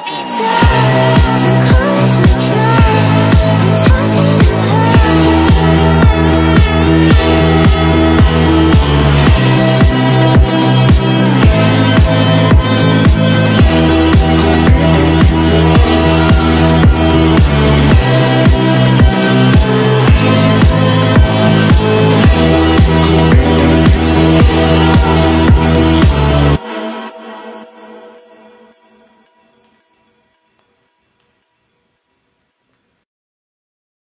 baby, tell